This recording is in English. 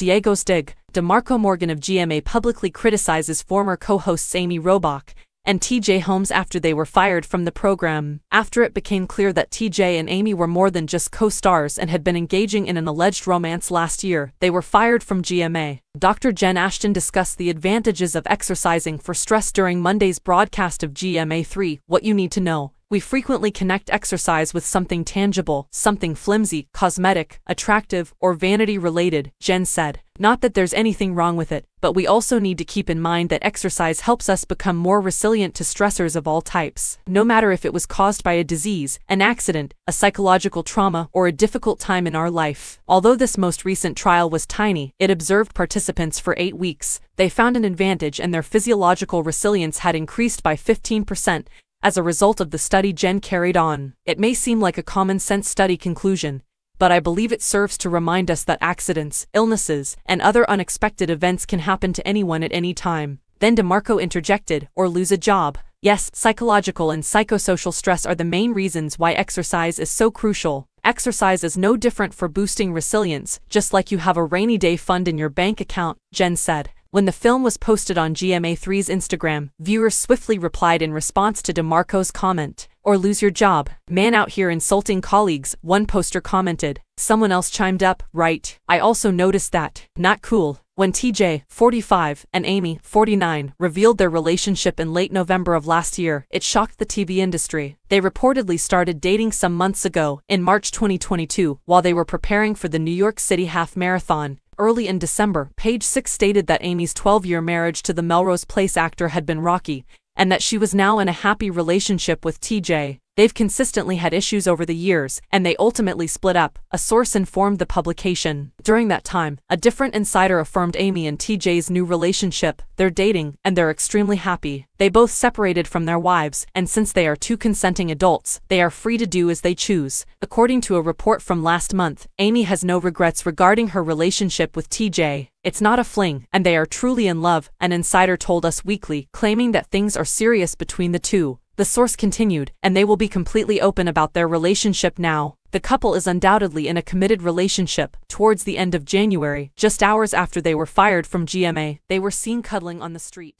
Diego Stig, DeMarco Morgan of GMA publicly criticizes former co-hosts Amy Robach and TJ Holmes after they were fired from the program. After it became clear that TJ and Amy were more than just co-stars and had been engaging in an alleged romance last year, they were fired from GMA. Dr. Jen Ashton discussed the advantages of exercising for stress during Monday's broadcast of GMA3, What You Need to Know. We frequently connect exercise with something tangible, something flimsy, cosmetic, attractive, or vanity related, Jen said. Not that there's anything wrong with it, but we also need to keep in mind that exercise helps us become more resilient to stressors of all types, no matter if it was caused by a disease, an accident, a psychological trauma, or a difficult time in our life. Although this most recent trial was tiny, it observed participants for eight weeks. They found an advantage and their physiological resilience had increased by 15%, as a result of the study Jen carried on, it may seem like a common-sense study conclusion, but I believe it serves to remind us that accidents, illnesses, and other unexpected events can happen to anyone at any time. Then DeMarco interjected, or lose a job. Yes, psychological and psychosocial stress are the main reasons why exercise is so crucial. Exercise is no different for boosting resilience, just like you have a rainy day fund in your bank account, Jen said. When the film was posted on GMA3's Instagram, viewers swiftly replied in response to DeMarco's comment, or lose your job. Man out here insulting colleagues, one poster commented. Someone else chimed up, right. I also noticed that. Not cool. When TJ, 45, and Amy, 49, revealed their relationship in late November of last year, it shocked the TV industry. They reportedly started dating some months ago, in March 2022, while they were preparing for the New York City Half Marathon early in December, Page Six stated that Amy's 12-year marriage to the Melrose Place actor had been rocky, and that she was now in a happy relationship with TJ. They've consistently had issues over the years, and they ultimately split up, a source informed the publication. During that time, a different insider affirmed Amy and TJ's new relationship, they're dating, and they're extremely happy. They both separated from their wives, and since they are two consenting adults, they are free to do as they choose. According to a report from last month, Amy has no regrets regarding her relationship with TJ. It's not a fling, and they are truly in love, an insider told Us Weekly, claiming that things are serious between the two. The source continued, and they will be completely open about their relationship now. The couple is undoubtedly in a committed relationship. Towards the end of January, just hours after they were fired from GMA, they were seen cuddling on the street.